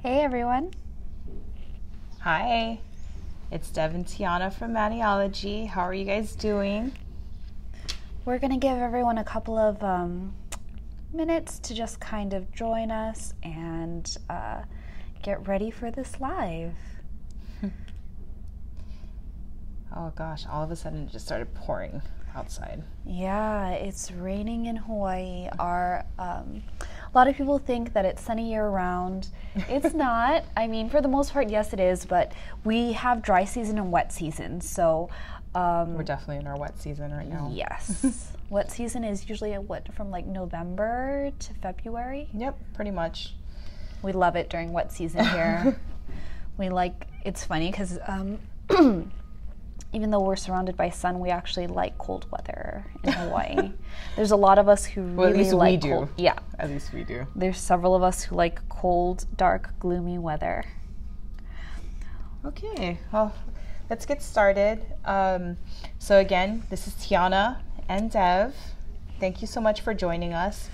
Hey everyone. Hi, it's Dev and Tiana from Maniology. How are you guys doing? We're going to give everyone a couple of um, minutes to just kind of join us and uh, get ready for this live. Oh gosh, all of a sudden it just started pouring outside. Yeah, it's raining in Hawaii. Our um, a lot of people think that it's sunny year round. It's not. I mean, for the most part, yes, it is. But we have dry season and wet season. So um, We're definitely in our wet season right now. yes, wet season is usually a what from like November to February. Yep, pretty much. We love it during wet season here. we like. It's funny because. Um, even though we're surrounded by sun, we actually like cold weather in Hawaii. There's a lot of us who really Well, at least like we do. cold. Yeah, At least we do. there's several of us who like cold, dark, gloomy weather. Okay, well, let's get started. Um, so, again, this is Tiana and Dev. Thank you so much for joining us.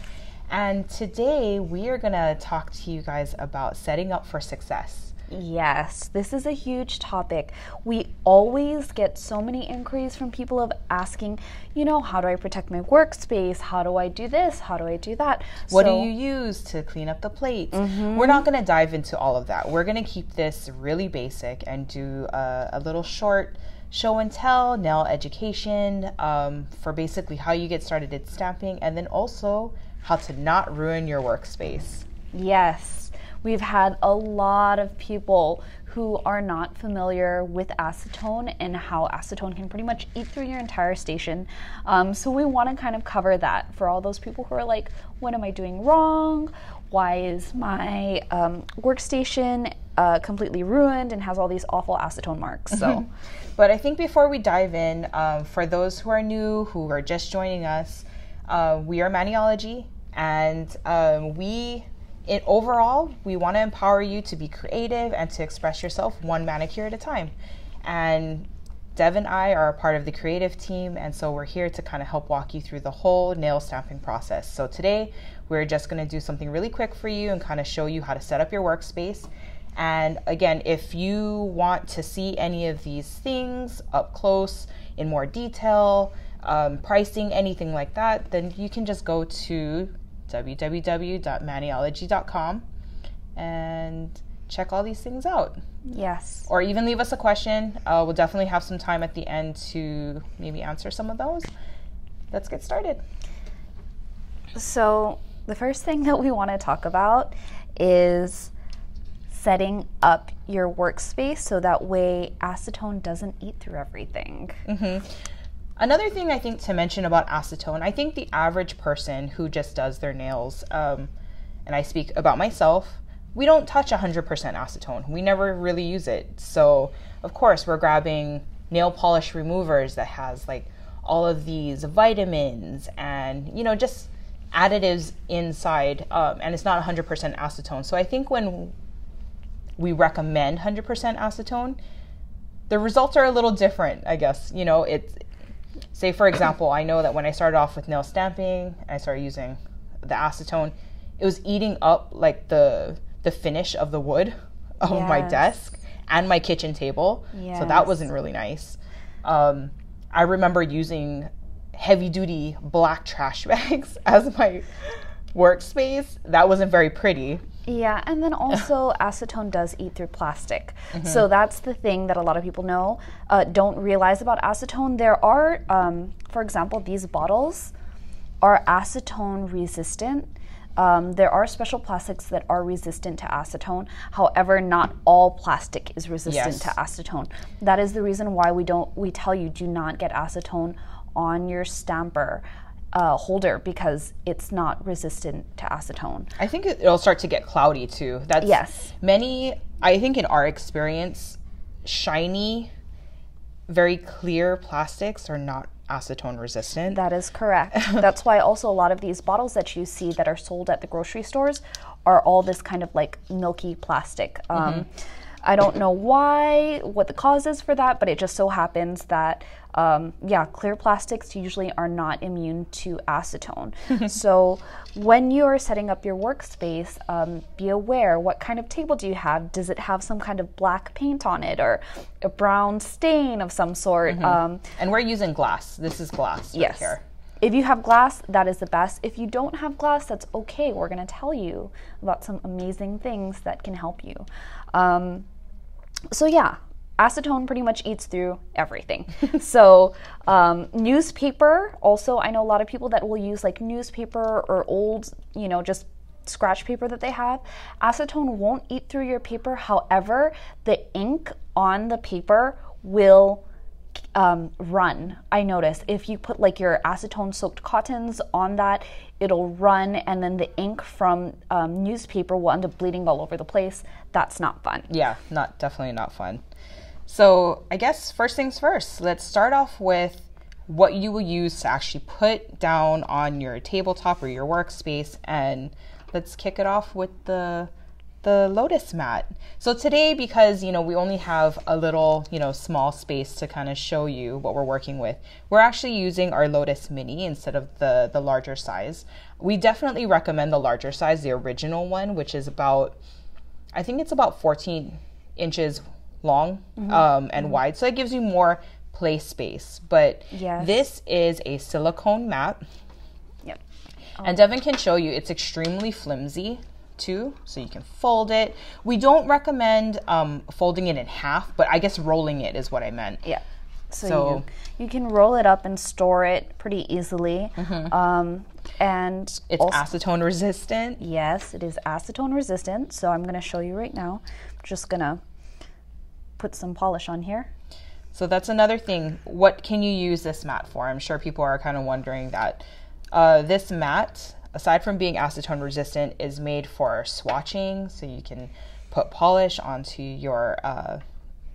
And today we are going to talk to you guys about setting up for success. Yes, this is a huge topic. We always get so many inquiries from people of asking, you know, how do I protect my workspace? How do I do this? How do I do that? What So- do you use to clean up the plates? We're not going to dive into all of that. We're going to keep this really basic and do a, a little short show and tell, nail education um, for basically how you get started at stamping and then also how to not ruin your workspace. Yes, we've had a lot of people who are not familiar with acetone and how acetone can pretty much eat through your entire station. Um, so we want to kind of cover that for all those people who are like, what am I doing wrong? Why is my um, workstation uh, completely ruined and has all these awful acetone marks? So. But I think before we dive in, um, for those who are new, who are just joining us, uh, we are Maniology, and um, we, in overall, we want to empower you to be creative and to express yourself one manicure at a time. And Dev and I are a part of the creative team, and so we're here to kind of help walk you through the whole nail stamping process. So today, we're just going to do something really quick for you and kind of show you how to set up your workspace. And again, if you want to see any of these things up close in more detail, um, pricing, anything like that, then you can just go to www.maniology.com and check all these things out. Yes. Or even leave us a question. Uh, we'll definitely have some time at the end to maybe answer some of those. Let's get started. So, the first thing that we want to talk about is setting up your workspace so that way acetone doesn't eat through everything. Another thing I think to mention about acetone, I think the average person who just does their nails, um, and I speak about myself, we don't touch 100% acetone. We never really use it. So, of course, we're grabbing nail polish removers that has like all of these vitamins and, you know, just additives inside, um, and it's not 100% acetone. So, I think when we recommend 100% acetone, the results are a little different, I guess. You know, it's say for example, I know that when I started off with nail stamping, I started using the acetone, it was eating up like the the finish of the wood of my desk and my kitchen table. So that wasn't really nice. Um, I remember using heavy duty black trash bags as my workspace. That wasn't very pretty. Yeah, and then also acetone does eat through plastic. So that's the thing that a lot of people know uh, don't realize about acetone. There are, um, for example, these bottles are acetone resistant. Um, there are special plastics that are resistant to acetone. However, not all plastic is resistant Yes. to acetone. That is the reason why we don't. We tell you do not get acetone on your stamper uh, holder because it's not resistant to acetone. I think it- it'll start to get cloudy too. That's Yes. Many, I think, in our experience, shiny, very clear plastics are not acetone resistant. That is correct. That's why also a lot of these bottles that you see that are sold at the grocery stores are all this kind of like milky plastic. Um, I don't know why, what the cause is for that, but it just so happens that, um, yeah, clear plastics usually are not immune to acetone. so when you are setting up your workspace, um, be aware what kind of table do you have? Does it have some kind of black paint on it or a brown stain of some sort? Um, And we're using glass. This is glass right Yes. here. If you have glass, that is the best. If you don't have glass, that's okay. We're going to tell you about some amazing things that can help you. Um, so, yeah, acetone pretty much eats through everything. so, um, newspaper, also, I know a lot of people that will use like newspaper or old, you know, just scratch paper that they have. Acetone won't eat through your paper. However, the ink on the paper will um, run. I notice if you put like your acetone soaked cottons on that, it'll run, and then the ink from um, newspaper will end up bleeding all over the place. That's not fun. Yeah, not definitely not fun. So I guess first things first. Let's start off with what you will use to actually put down on your tabletop or your workspace, and let's kick it off with the the lotus mat. So today, because you know we only have a little you know small space to kind of show you what we're working with, we're actually using our lotus mini instead of the the larger size. We definitely recommend the larger size, the original one, which is about I think it's about 14 inches long um, and wide. So it gives you more play space. But Yes. this is a silicone mat. Yep. And Devon can show you it's extremely flimsy too, so you can fold it. We don't recommend um, folding it in half, but I guess rolling it is what I meant. Yeah. So, So- you, you can roll it up and store it pretty easily. Um, and It's also, acetone resistant. yes, it is acetone resistant. So I'm going to show you right now. just going to put some polish on here. So that's another thing. What can you use this mat for? I'm sure people are kind of wondering that. Uh, this mat, aside from being acetone resistant, is made for swatching, so you can put polish onto your uh,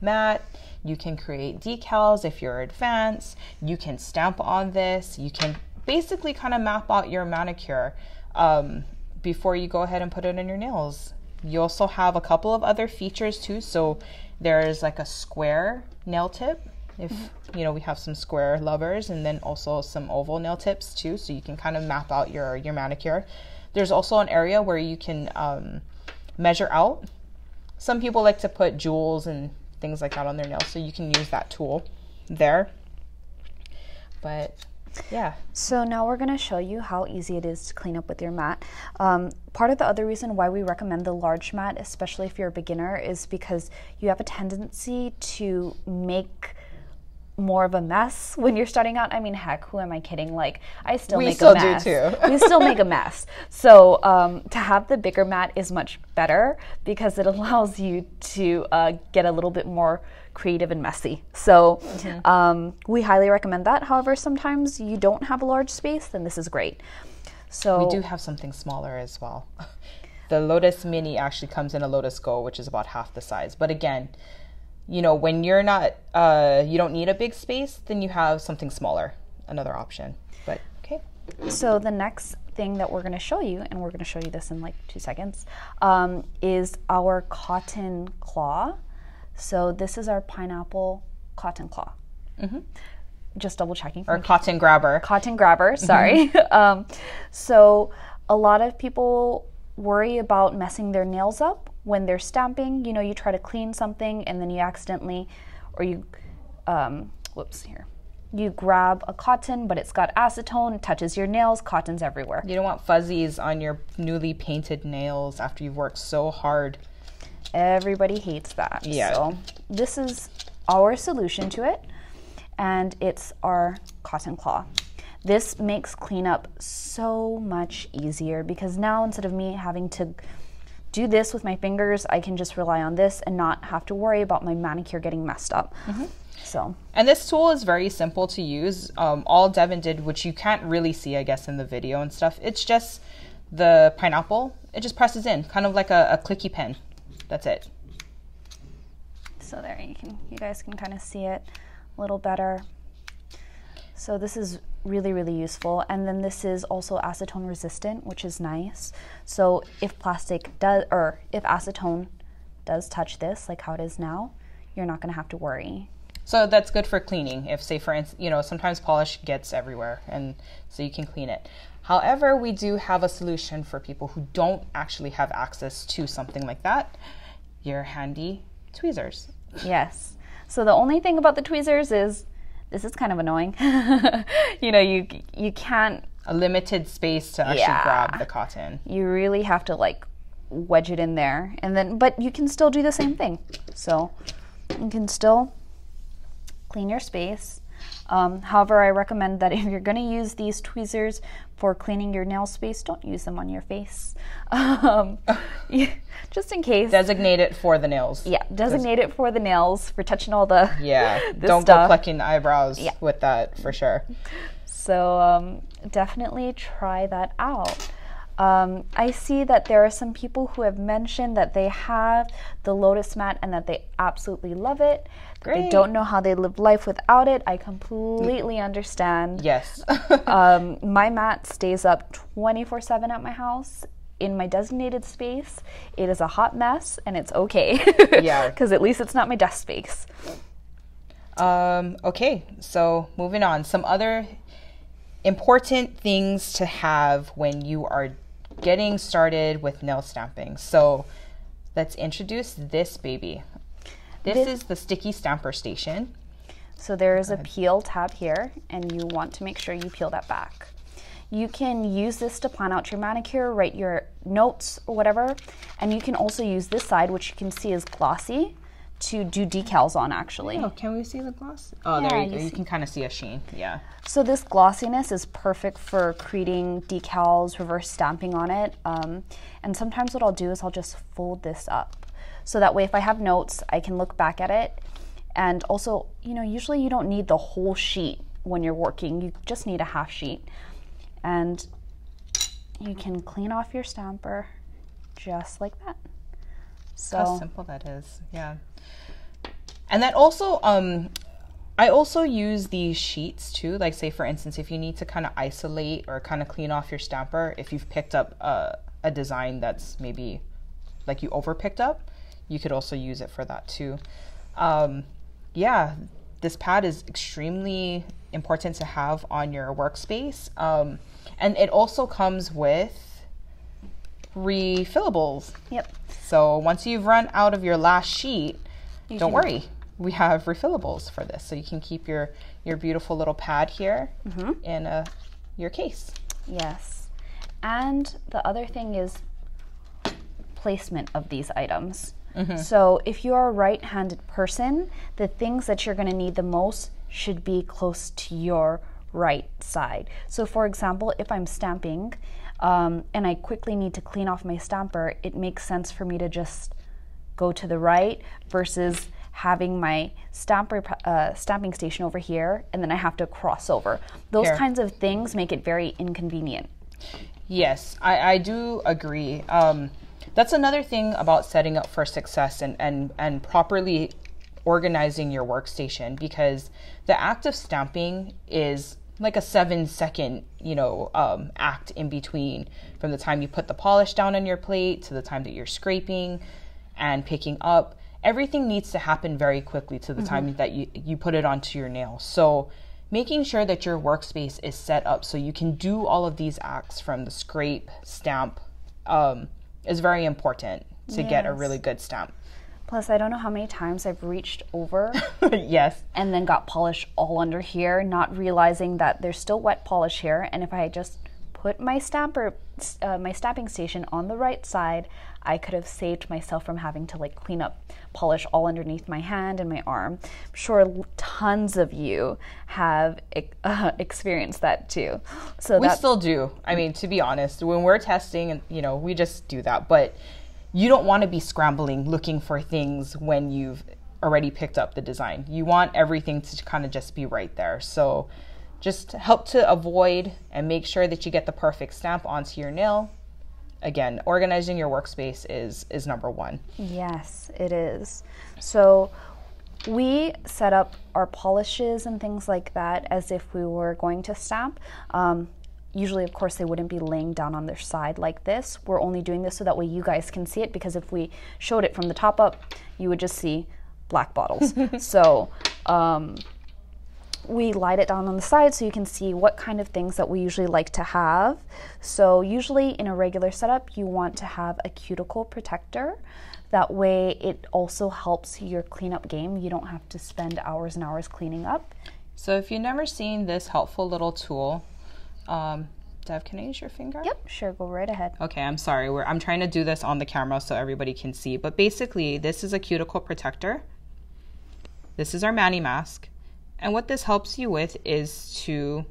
mat. You can create decals if you're advanced. You can stamp on this. You can basically kind of map out your manicure um, before you go ahead and put it in your nails. You also have a couple of other features too. So there's like a square nail tip if you know we have some square lovers and then also some oval nail tips too so you can kind of map out your your manicure. There's also an area where you can um, measure out. Some people like to put jewels and things like that on their nails so you can use that tool there. But yeah. So now we're going to show you how easy it is to clean up with your mat. Um, part of the other reason why we recommend the large mat, especially if you're a beginner, is because you have a tendency to make more of a mess when you're starting out. I mean, heck, who am I kidding? Like, I still We make still a mess. We still do too. we still make a mess. So um, to have the bigger mat is much better because it allows you to uh, get a little bit more creative and messy. So um, we highly recommend that. However, sometimes you don't have a large space, then this is great. So we do have something smaller as well the lotus mini actually comes in a lotus go which is about half the size but again you know when you're not uh, you don't need a big space then you have something smaller another option but okay So the next thing that we're going to show you, and we're going to show you this in like two seconds, um, is our cotton claw. So this is our pineapple cotton claw. Mm-hmm. Just double checking. or cotton grabber cotton grabber, sorry. um, so a lot of people worry about messing their nails up when they're stamping. You know, you try to clean something and then you accidentally, or you, um, whoops, here. You grab a cotton, but it's got acetone, touches your nails, cotton's everywhere. you don't want fuzzies on your newly painted nails after you've worked so hard Everybody hates that. Yeah. So this is our solution to it, and it's our cotton claw. This makes cleanup so much easier because now instead of me having to do this with my fingers, I can just rely on this and not have to worry about my manicure getting messed up. So And this tool is very simple to use. Um, all Devon did, which you can't really see, I guess, in the video and stuff, it's just the pineapple. It just presses in, kind of like a, a clicky pen. That's it. So there you can you guys can kind of see it a little better. So this is really really useful and then this is also acetone resistant, which is nice. So if plastic does or if acetone does touch this, like how it is now, you're not going to have to worry. So that's good for cleaning. If, say, for instance, you know, sometimes polish gets everywhere, and so you can clean it. However, we do have a solution for people who don't actually have access to something like that. Your handy tweezers. Yes. So the only thing about the tweezers is this is kind of annoying. you know, you you can't A limited space to actually Yeah. grab the cotton. you really have to like wedge it in there and then but you can still do the same thing. So you can still clean your space. Um, however, I recommend that if you're going to use these tweezers for cleaning your nail space, don't use them on your face. Um, yeah, just in case. Designate it for the nails. yeah, designate it for the nails for touching all the Yeah. don't stuff. go plucking the eyebrows Yeah. with that for sure. So um, definitely try that out. Um, I see that there are some people who have mentioned that they have the Lotus mat and that they absolutely love it. that They don't know how they live life without it. I completely understand. Yes. Um, my mat stays up 24 7 at my house. In my designated space, it is a hot mess and it's okay. Yeah. Because at least it's not my desk space. Um, okay, so moving on. Some other important things to have when you are getting started with nail stamping. So let's introduce this baby. This, This- is the sticky stamper station. So there is a peel tab here, and you want to make sure you peel that back. You can use this to plan out your manicure, write your notes or whatever, and you can also use this side, which you can see is glossy, to do decals on actually. Oh, can we see the gloss? Oh, Yeah, there you you go. You see- can kind of see a sheen. Yeah. So this glossiness is perfect for creating decals, reverse stamping on it. Um, and sometimes what I'll do is I'll just fold this up. So that way if I have notes, I can look back at it. And also, you know, usually you don't need the whole sheet when you're working. You just need a half sheet. And you can clean off your stamper just like that. How simple that is. Yeah. And that also, um, I also use these sheets too. Like, say, for instance, if you need to kind of isolate or kind of clean off your stamper, if you've picked up a, a design that's maybe like you over picked up, you could also use it for that too. Um, yeah, this pad is extremely important to have on your workspace. Um, and it also comes with refillables. yep. So once you've run out of your last sheet, don't can- worry. We have refillables for this, so you can keep your your beautiful little pad here mm-hmm. in a, your case. Yes. And the other thing is placement of these items. Mm-hmm. So if you are a right handed person, the things that you're going to need the most should be close to your right side. So, for example, if I'm stamping um, and I quickly need to clean off my stomper, it makes sense for me to just go to the right versus having my stamper uh, stamping station over here and then I have to cross over. Those Here. kinds of things make it very inconvenient. Yes, I, I do agree. Um, that's another thing about setting up for success and, and, and properly organizing your workstation because the act of stamping is like a seven second you know um, act in between from the time you put the polish down on your plate to the time that you're scraping and picking up. Everything needs to happen very quickly to the time that you, you put it onto your nail. So making sure that your workspace is set up so you can do all of these acts from the scrape stamp um, is very important to get a really good stamp Plus, I don't know how many times I've reached over yes and then got polish all under here, not realizing that there's still wet polish here. And if I had just put my stamper, uh, my stamping station on the right side, I could have saved myself from having to like clean up polish all underneath my hand and my arm. I'm sure tons of you have uh, experienced that too. So we still do i mean to be honest when we're testing and you know we just do that but you don't want to be scrambling looking for things when you've already picked up the design you want everything to kind of just be right there so just help to avoid and make sure that you get the perfect stamp onto your nail again organizing your workspace is is number one Yes, it is. So we set up our polishes and things like that as if we were going to stamp. Um, usually, of course, they wouldn't be laying down on their side like this. We're only doing this so that way you guys can see it because if we showed it from the top up, you would just see black bottles. so um, we light it down on the side so you can see what kind of things that we usually like to have. So usually in a regular setup, you want to have a cuticle protector. That way it also helps your cleanup game. You don't have to spend hours and hours cleaning up. So if you've never seen this helpful little tool, um, Dev, can I use your finger? Yep, sure, go right ahead. Okay, I'm sorry. We're, I'm trying to do this on the camera so everybody can see. But basically, this is a cuticle protector. This is our Mani Mask. And what this helps you with is to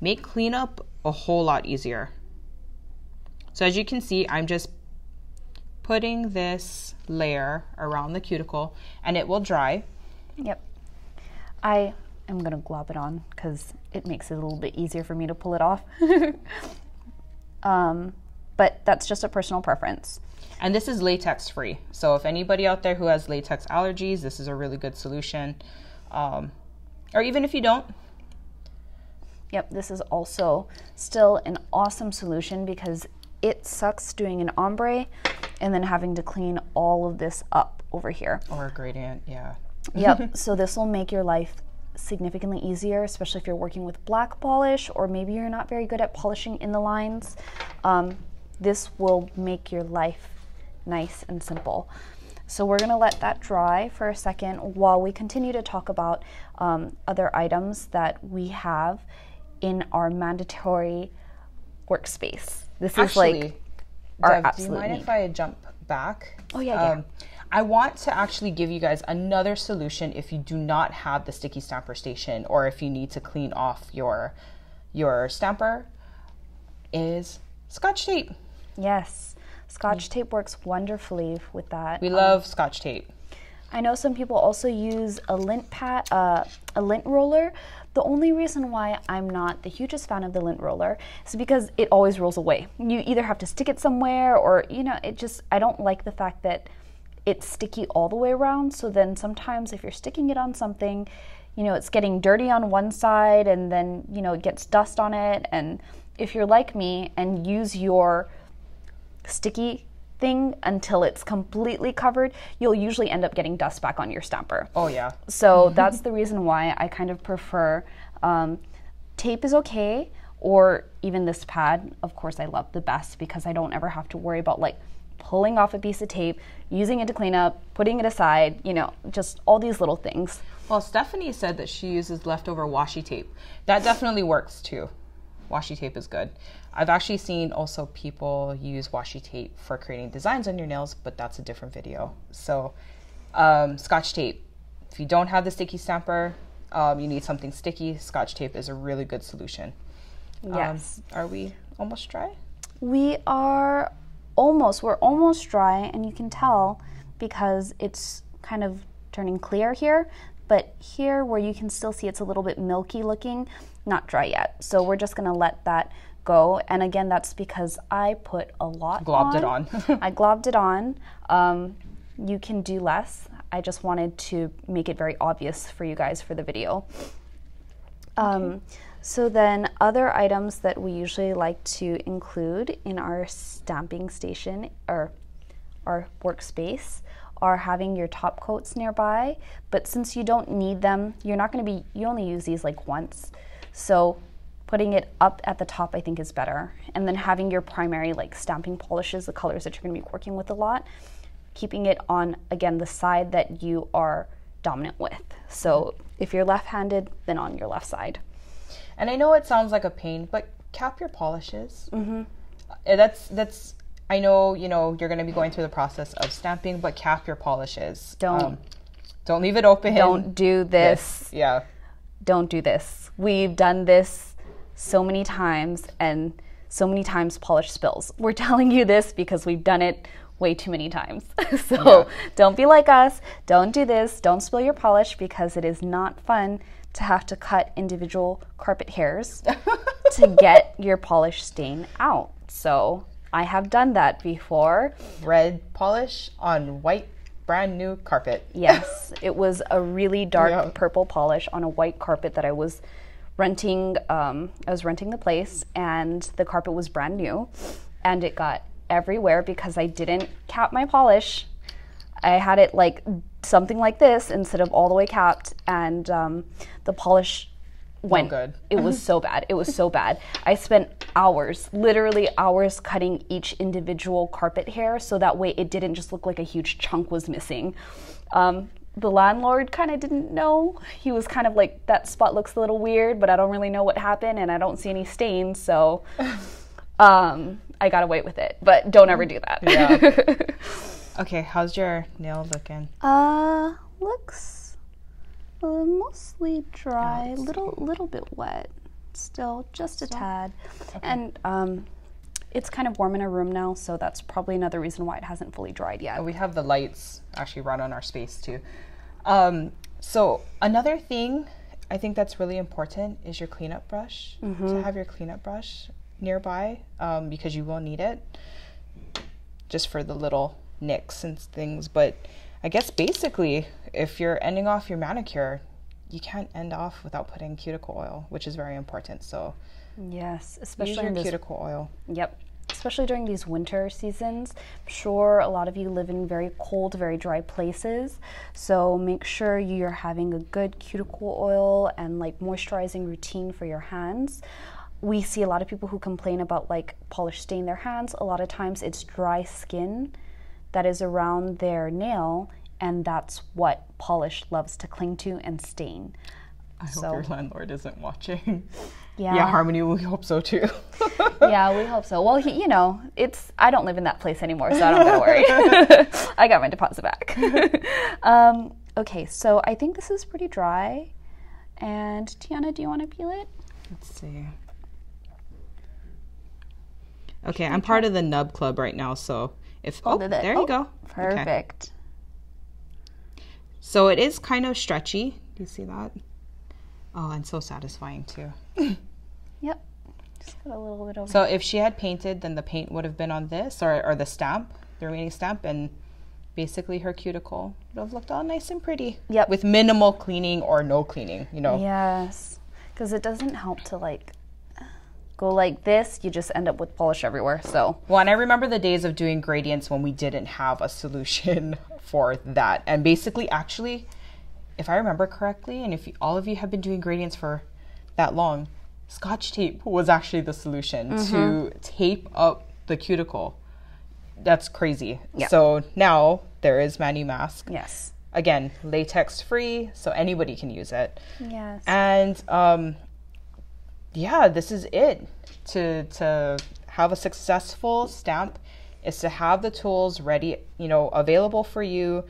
make cleanup a whole lot easier. So as you can see, I'm just putting this layer around the cuticle and it will dry. Yep. I going to glob it on because it makes it a little bit easier for me to pull it off. um, but that's just a personal preference. And this is latex free. So if anybody out there who has latex allergies, this is a really good solution. Um, or even if you don't. Yep, this is also still an awesome solution because it sucks doing an ombre and then having to clean all of this up over here. Or a gradient, yeah. yep, so this will make your life significantly easier, especially if you're working with black polish or maybe you're not very good at polishing in the lines. Um, this will make your life nice and simple. So we're going to let that dry for a second while we continue to talk about um, other items that we have in our mandatory workspace. This Actually, is like our Dev, absolute do you mind need. if I jump back? Oh, yeah, yeah. Um, I want to actually give you guys another solution if you do not have the sticky stamper station or if you need to clean off your your stamper is scotch tape. Yes, Scotch tape works wonderfully with that. We Um, love scotch tape. I know some people also use a lint pad, uh, a lint roller. The only reason why I'm not the hugest fan of the lint roller is because it always rolls away. You either have to stick it somewhere, or you know, it just I don't like the fact that it's sticky all the way around. So then sometimes if you're sticking it on something, you know, it's getting dirty on one side, and then you know it gets dust on it. And if you're like me and use your sticky thing until it's completely covered, you'll usually end up getting dust back on your stamper. Oh yeah. So that's the reason why I kind of prefer um, tape is okay, or even this pad. Of course, I love the best because I don't ever have to worry about like pulling off a piece of tape, using it to clean up, putting it aside. You know, just all these little things. Well, Stephanie said that she uses leftover washi tape. That definitely works too. Washi tape is good. I've actually seen also people use washi tape for creating designs on your nails, but that's a different video. So, um, scotch tape. If you don't have the sticky stamper, um, you need something sticky. Scotch tape is a really good solution. Um, Yes. are we almost dry? We are almost, we're almost dry, and you can tell because it's kind of turning clear here. But here, where you can still see it's a little bit milky looking, not dry yet. So we're just gonna let that go. And again, that's because I put a lot Globbed it on. I globbed it on. Um, you can do less. I just wanted to make it very obvious for you guys for the video. Um, so then other items that we usually like to include in our stamping station or our workspace are having your top coats nearby, but since you don't need them, you're not going to be you only use these like once. So putting it up at the top I think is better. And then having your primary like stamping polishes, the colors that you're going to be working with a lot, keeping it on again the side that you are dominant with. So if you're left-handed, then on your left side. And I know it sounds like a pain, but cap your polishes. Mm-hmm. That's that's. I know you know you're going to be going through the process of stamping, but cap your polishes. Don't. don't leave it open. Don't do this. Yeah. don't do this. We've done this so many times and so many times polish spills. We're telling you this because we've done it way too many times. so Yeah. don't be like us. Don't do this. Don't spill your polish because it is not fun to have to cut individual carpet hairs to get your polish stain out. So I have done that before. Red polish on white, brand new carpet. Yes, it was a really dark Yeah. purple polish on a white carpet that I was renting. Um, I was renting the place, and the carpet was brand new, and it got everywhere because I didn't cap my polish. I had it like something like this instead of all the way capped, and um, the polish went. good. It was so bad. It was so bad. I spent hours, literally hours, cutting each individual carpet hair so that way it didn't just look like a huge chunk was missing. Um, the landlord kind of didn't know. He was kind of like, that spot looks a little weird, but I don't really know what happened and I don't see any stains, so um, I got away with it. But don't ever do that. Yeah. Okay, how's your nail looking? uh, looks uh, mostly dry, little little bit wet, still just a tad, and um, it's kind of warm in our room now, so that's probably another reason why it hasn't fully dried yet. We have the lights actually run on our space too. Um, so another thing I think that's really important is your cleanup brush. To have your cleanup brush nearby um, because you will need it just for the little nicks and things. But I guess basically, if you're ending off your manicure, you can't end off without putting cuticle oil, which is very important. So Yes, use especially your this cuticle oil. Yep. Especially during these winter seasons. I'm sure a lot of you live in very cold, very dry places. So make sure you're having a good cuticle oil and like moisturizing routine for your hands. We see a lot of people who complain about like polish staining their hands. A lot of times it's dry skin that is around their nail, and that's what polish loves to cling to and stain. I hope your landlord isn't watching. Yeah. yeah, Harmony, we hope so too. yeah, we hope so. Well, he, you know, it's I don't live in that place anymore, so I don't gotta worry. I got my deposit back. um, okay, so I think this is pretty dry. And Tiana, do you want to peel it? Let's see. Okay, I'm part of the Nub Club right now, so if oh, it- there oh, you go. Okay. Perfect. So it is kind of stretchy. Do you see that? Oh, and so satisfying too. Yep. Just got a little bit over. So if she had painted, then the paint would have been on this or, or the stamp, the remaining stamp, and basically her cuticle would have looked all nice and pretty. Yep. With minimal cleaning or no cleaning, you know. yes, because it doesn't help to like go like this. You just end up with polish everywhere. So Well, and I remember the days of doing gradients when we didn't have a solution for that. And basically, actually, if I remember correctly, and if you, all of you have been doing gradients for that long, scotch tape was actually the solution to tape up the cuticle. That's crazy. Yeah. So now there is Mani Mask. yes, Again, latex free, so anybody can use it. yes. And um, yeah, this is it. To to have a successful stamp is to have the tools ready, you know, available for you,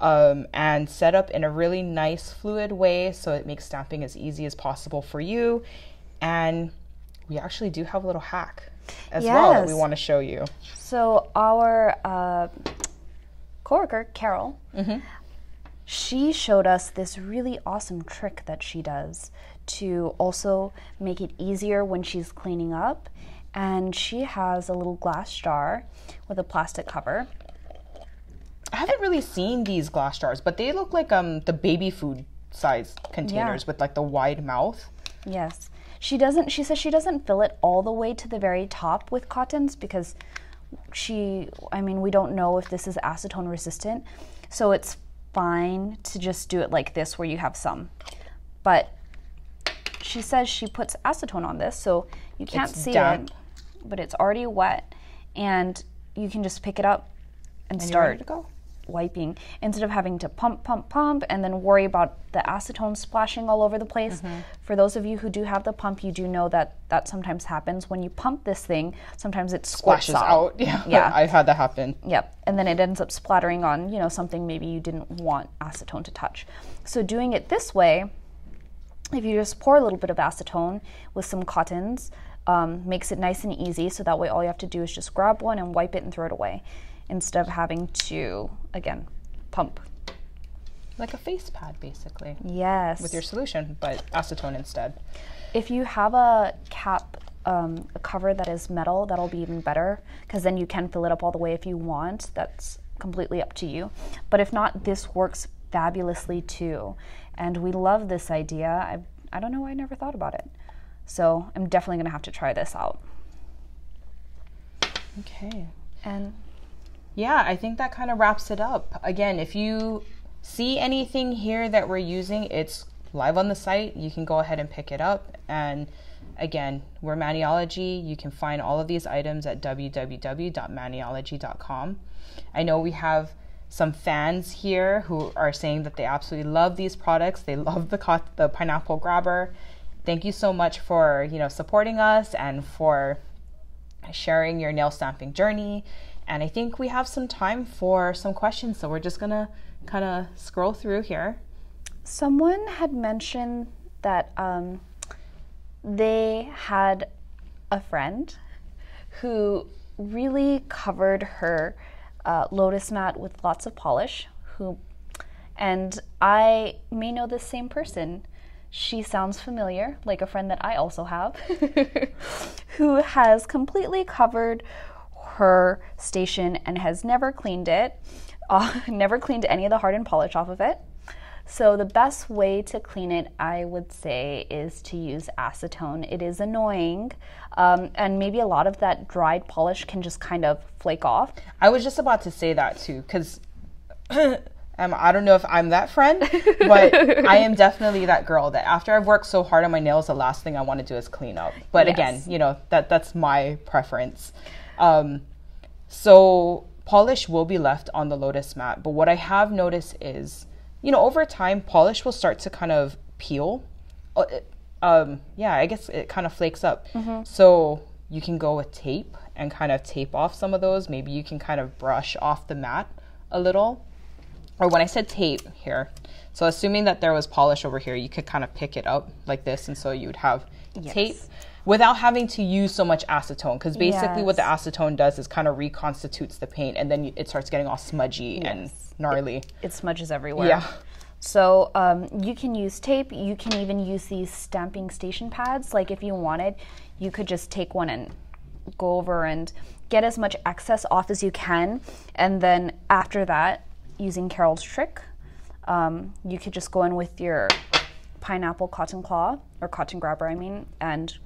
um, and set up in a really nice, fluid way, so it makes stamping as easy as possible for you. And we actually do have a little hack as well that we want to show you. So our uh, coworker Carol, she showed us this really awesome trick that she does to also make it easier when she's cleaning up. And she has a little glass jar with a plastic cover. I haven't really seen these glass jars, but they look like um the baby food size containers with like the wide mouth. Yes. She doesn't she says she doesn't fill it all the way to the very top with cottons because she I mean we don't know if this is acetone resistant. So it's fine to just do it like this where you have some. But she says she puts acetone on this so you can't It's see damp. it, but it's already wet and you can just pick it up and, And start wiping instead of having to pump, pump, pump, and then worry about the acetone splashing all over the place. Mm-hmm. For those of you who do have the pump, you do know that that sometimes happens when you pump this thing. Sometimes it squirts Splashes out. Yeah. Yeah. I've had that happen. Yep, and then it ends up splattering on you know something maybe you didn't want acetone to touch. So doing it this way, if you just pour a little bit of acetone with some cottons, um, makes it nice and easy. So that way, all you have to do is just grab one and wipe it and throw it away, instead of having to again pump. Like a face pad, basically, Yes. with your solution, but acetone instead. if you have a cap, um, a cover that is metal, that'll be even better because then you can fill it up all the way if you want. That's completely up to you. But if not, this works fabulously too. And we love this idea. I've, I don't know why I never thought about it. So I'm definitely gonna have to try this out. Okay. And Yeah, I think that kind of wraps it up. Again, if you see anything here that we're using, it's live on the site. You can go ahead and pick it up. And again, we're Maniology. You can find all of these items at www.maniology.com. I know we have some fans here who are saying that they absolutely love these products. They love the co- the pineapple grabber. Thank you so much for you know supporting us and for sharing your nail stamping journey. And I think we have some time for some questions, so we're just gonna kind of scroll through here. someone had mentioned that um, they had a friend who really covered her uh, lotus mat with lots of polish. Who, and I may know this same person. She sounds familiar, like a friend that I also have, who has completely covered her station and has never cleaned it, uh, never cleaned any of the hardened polish off of it. So the best way to clean it, I would say, is to use acetone. It is annoying, um, and maybe a lot of that dried polish can just kind of flake off. I was just about to say that too, because um, I don't know if I'm that friend, but I am definitely that girl that after I've worked so hard on my nails, the last thing I want to do is clean up. But again, you know that that's my preference. Um, so polish will be left on the lotus mat, but what I have noticed is, you know, over time polish will start to kind of peel. Uh, Um, yeah, I guess it kind of flakes up. So you can go with tape and kind of tape off some of those. Maybe you can kind of brush off the mat a little. Or when I said tape here, so assuming that there was polish over here, you could kind of pick it up like this, and so you would have tape Yes. Without having to use so much acetone. Because basically, what the acetone does is kind of reconstitutes the paint, and then it starts getting all smudgy and Yes. gnarly. It smudges everywhere. Yeah. So um, you can use tape. You can even use these stamping station pads. Like if you wanted, you could just take one and go over and get as much excess off as you can. And then after that, using Carol's trick, um, you could just go in with your pineapple cotton claw or cotton grabber, I mean, and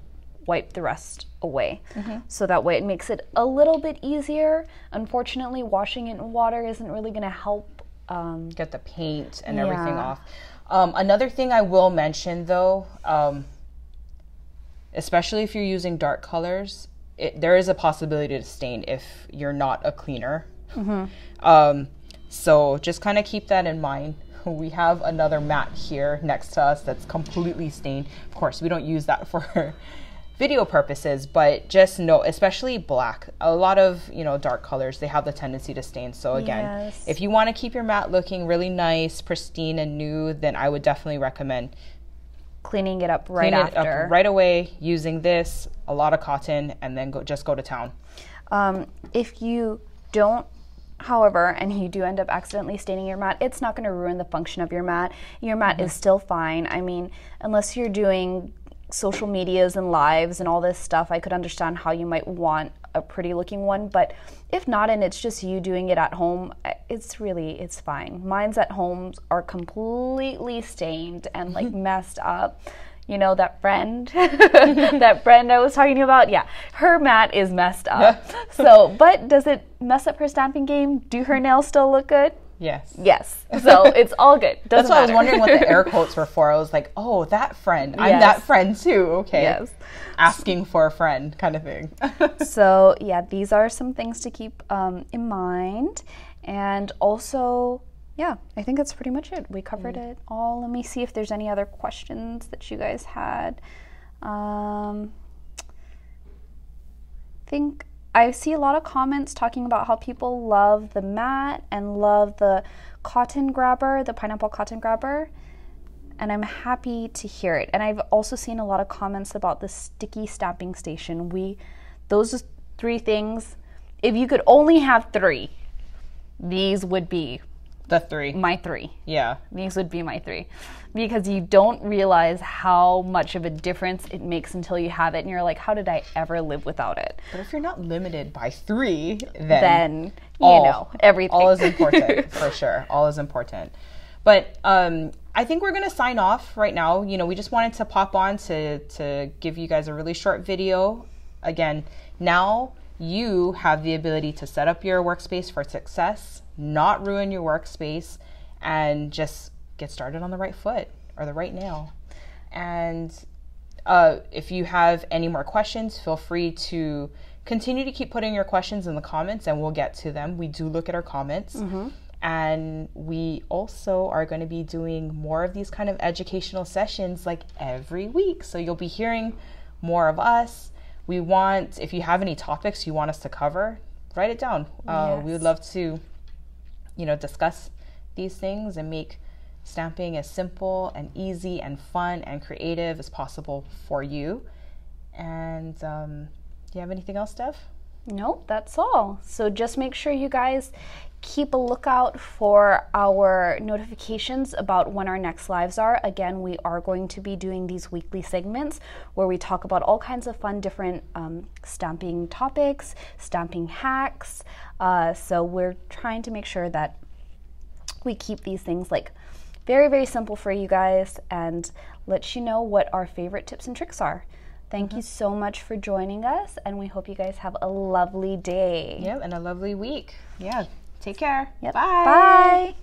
wipe the rest away. So that way it makes it a little bit easier. Unfortunately, washing it in water isn't really going to help. Um, get the paint and everything off. Um, another thing I will mention though, um, especially if you're using dark colors, it, there is a possibility to stain if you're not a cleaner. Um, so just kind of keep that in mind. We have another mat here next to us that's completely stained. Of course, we don't use that for video purposes, but just know, especially black, a lot of you know dark colors they have the tendency to stain. So again, Yes. if you want to keep your mat looking really nice, pristine, and new, then I would definitely recommend cleaning it up right cleaning it after. up right away using this, a lot of cotton, and then go just go to town. Um, if you don't, however, and you do end up accidentally staining your mat, it's not going to ruin the function of your mat. Your mat is still fine. I mean, unless you're doing social medias and lives and all this stuff, I could understand how you might want a pretty looking one. But if not, and it's just you doing it at home, uh, it's really it's fine. Mine's at home are completely stained and like messed up. You know that friend, that friend I was talking to you about. Yeah, her mat is messed up. so, but does it mess up her stamping game? Do her nails still look good? Yes. Yes. So it's all good. Doesn't That's why I was wondering what the air quotes were for. I was like, oh, that friend. I'm that friend too. Okay. Yes. Asking for a friend kind of thing. so yeah, these are some things to keep um, in mind, and also. Yeah, I think that's pretty much it. We covered it all. Let me see if there's any other questions that you guys had. Um, think I see a lot of comments talking about how people love the mat and love the cotton grabber, the pineapple cotton grabber. And I'm happy to hear it. And I've also seen a lot of comments about the sticky stamping station. We those three things, if you could only have 3, these would be the three. my 3 Yeah. these would be my three because you don't realize how much of a difference it makes until you have it and you're like how did i ever live without it But if you're not limited by three, then, then you all, know everything all is important for sure. All is important. But um, I think we're gonna sign off right now. You know, we just wanted to pop on to to give you guys a really short video. Again, now you have the ability to set up your workspace for success, not ruin your workspace, and just get started on the right foot or the right nail. And uh, if you have any more questions, feel free to continue to keep putting your questions in the comments and we'll get to them. We do look at our comments. And we also are going to be doing more of these kind of educational sessions like every week. So you'll be hearing more of us. We want, if you have any topics you want us to cover, write it down. Uh, We would love to, you know, discuss these things and make stamping as simple and easy and fun and creative as possible for you. And um, do you have anything else, Steph? Nope, that's all. So just make sure you guys keep a lookout for our notifications about when our next lives are. Again, we are going to be doing these weekly segments where we talk about all kinds of fun, different um, stamping topics, stamping hacks. Uh, so we're trying to make sure that we keep these things like very, very simple for you guys and let you know what our favorite tips and tricks are. Thank you so much for joining us, and we hope you guys have a lovely day. Yep, and a lovely week. Yeah. Take care. Yep. Bye. Bye.